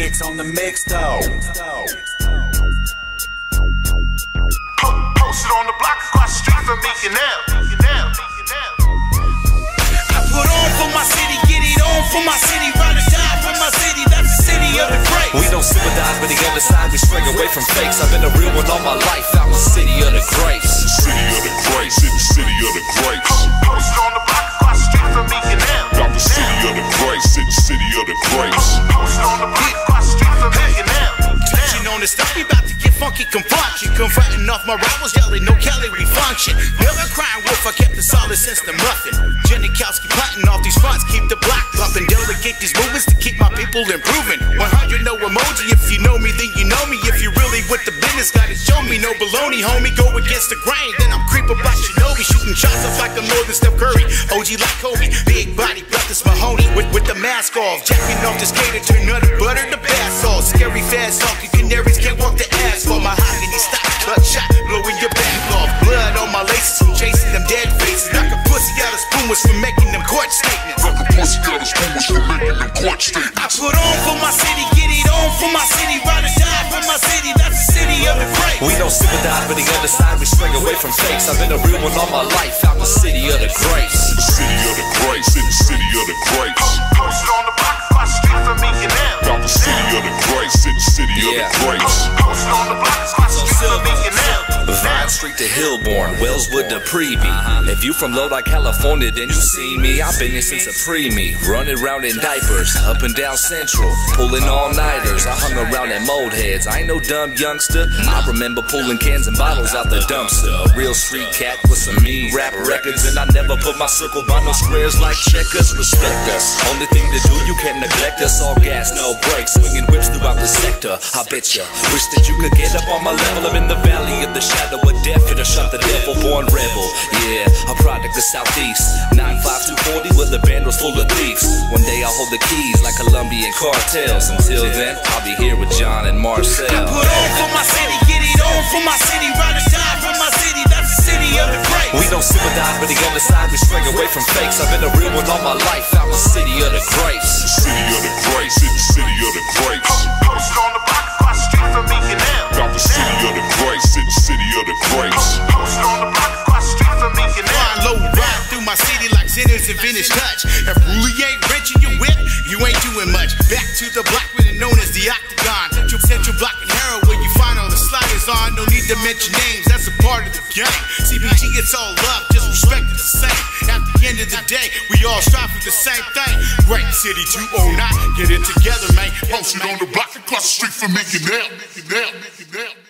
Skits on the mix though. Posted on the block across the street from me and put on for my city, get it on for my city, ride or die for my city. That's the city of the great. We don't sympathize with the other side, we stray away from fakes. I've been a real one all my life, you. Confronting off my rivals, yelling, no we function. Never crying wolf, I kept the solid since the muffin. Jenny Kowski punting off these fronts, keep the block bumping. Delegate these movements to keep my people improving. 100 no emoji, if you know me, then you know me. If you really with the business, gotta show me no baloney, homie. Go against the grain, then I'm creep about Shinobi. Shooting shots up like I'm Northern Steph Curry. OG like Kobe, big body, brothers Mahoney. With, with the mask off, jacking off the skater, turn nothing butter the bass off. Scary fast talking canaries court statements. Like a pussy out of school for making them court statements. I put on for my city, get it on for my city, ride or die for my city. That's the city of the great. We don't sympathize with the other side, we stray away from fakes. I've been a real one all my life, out in the city of the grace. City of the grapes, in the city of the grapes. Posted on the block across the street from me and now. Out the city of the grapes, in the city of the Yeah. To Hillborn, Wellswood to Previe. Uh-huh. If you from Lodi, California, then you see me. I've been here since a preemie, running around in diapers, up and down Central, pulling all nighters. I hung around at mold heads. I ain't no dumb youngster. I remember pulling cans and bottles out the dumpster. A real street cat with some mean rap records, and I never put my circle by no squares like checkers. Respect us. Only thing to do, you can't neglect us. All gas, no brakes, swinging whips throughout the sector. I bet ya. Wish that you could get up on my level. I'm in the valley of the shadow of death, and shut the devil born rebel. Yeah, a product of Southeast. 95240 with the band was full of thieves. One day I'll hold the keys like Colombian cartels. Until then, I'll be here with John and Marcel. I Put on for my city, get it on for my city, ride or die for my city. That's the city of the great. We don't sympathize with the other side, we stray away from fakes. I've been a real one all my life, in the city of the grapes. City of the and vintage touch. If really ain't wrenching your whip, you ain't doing much. Back to the block it known as the octagon. Central, central block and Herald where you find all the sliders on. No need to mention names, that's a part of the game. CBG, it's all love, just respect is the same. At the end of the day, we all strive for the same thing. Great City 209, get it together, man. Posted on the block across the street from me and now.